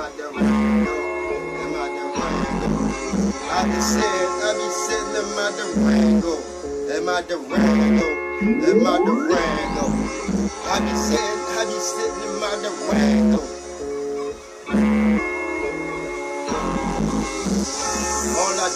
I Durango? Am I Durango? I be sitting, I be sitting in my Durango, in my Durango, in my Durango. I be sitting, I be sitting in my Durango.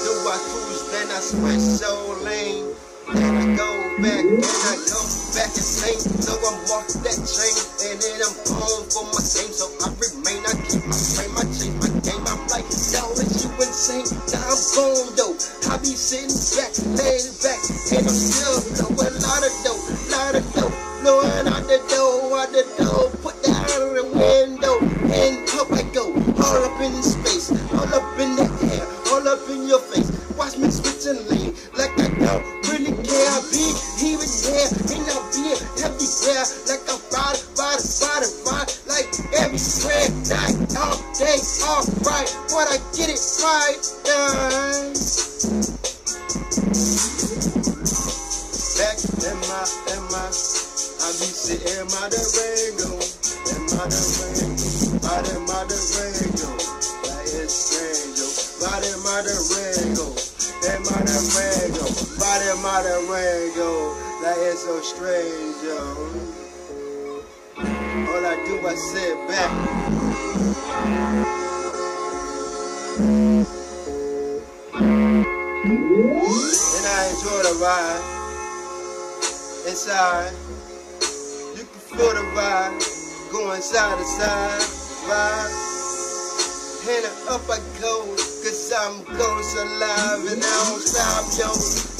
Do, I cruise, then I switch so lane. Then I go back, then I go back and sing. So I'm off that chain, and then I'm home for my game. So I remain, I keep my frame, I change my game. I'm like, yo, is you insane? Now I'm gone though. I be sitting back, laid back, and I'm still blowing a lot of dough, lot of dough, blowing out the dough, out the dough. Put that really care. I be even there, and I be everywhere like I ride, ride, ride, ride like everywhere. Night, all day, all right. What I get it right. Yeah. Back in my, in my, I be sitting in my Durango, in my Durango, right in my Durango, like it's strange. Right in my Durango, my Durango, right in my Durango, like it's so strange, yo. All I do, I sit back. And I enjoy the ride. Inside, you can feel the ride. Going side to side, ride. And up I go, cause I'm ghost alive and I don't stop, yo.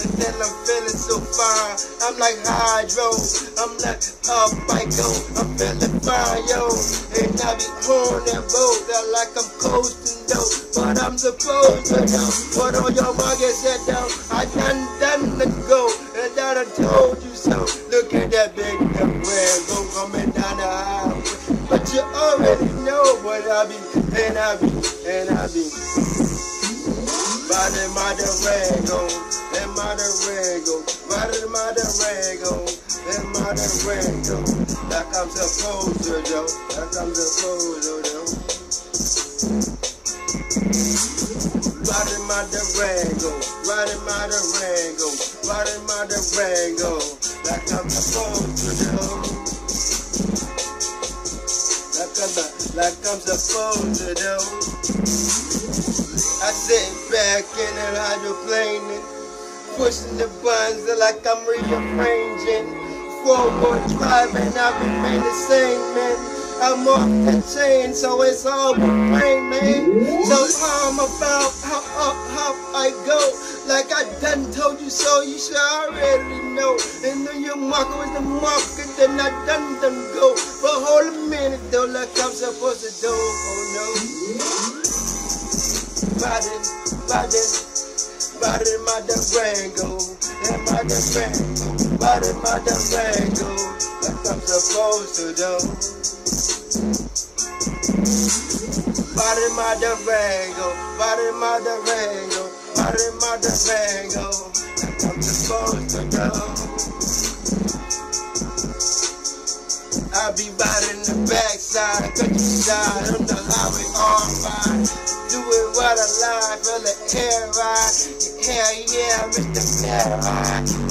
And then I'm feeling so fine. I'm like hydro, I'm like I go. I'm feeling fine, yo. And I be on that boat, I like I'm coasting, though. But I'm supposed to know. Put on your market, sit down. I done done to go, and I told you so. Look at that big red what I be, and I be, and I be. Riding my Durango, and my Durango, riding my Durango, and my Durango. Like I'm supposed to do, like I'm supposed to do. Riding my Durango, riding my Durango, riding my Durango, like I'm supposed to do. Like I'm, like I'm supposed to do. I sit back in the hydroplane, pushing the buttons like I'm rearranging. Forward and I remain the same, man. I'm off the chain, so it's all brain, man. So I'm about how up, how I go. Like I done told you so, you should already know. And then your marker was the marker, then I done done go. But hold a minute though, like I'm supposed to do. Oh no. Riding, riding, riding my Durango, and my Durango, riding my Durango, like I'm supposed to do. Riding my Durango, riding my Durango, riding my Durango, like I'm supposed to do. I be riding the backside, countryside, on the highway all right. Doing what I like, feel the air right. Hell yeah, Mr. Fair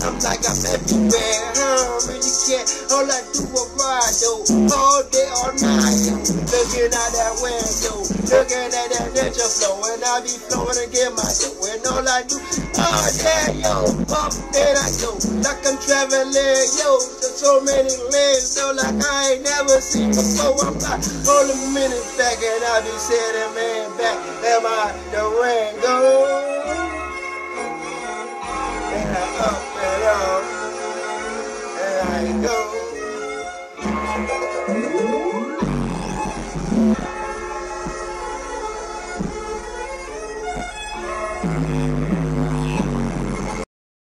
I'm like I'm everywhere, I don't really care. All I do is ride though, all day, all night. Looking out that window, looking at that nature flow, and I be flowing and get my dough. And all I do, oh, all day, yo, up and I go, like I'm traveling, yo, to so many lands, though, like I ain't never seen before. I'm like, hold a minute back, and I be sitting man back, am I the Durango? And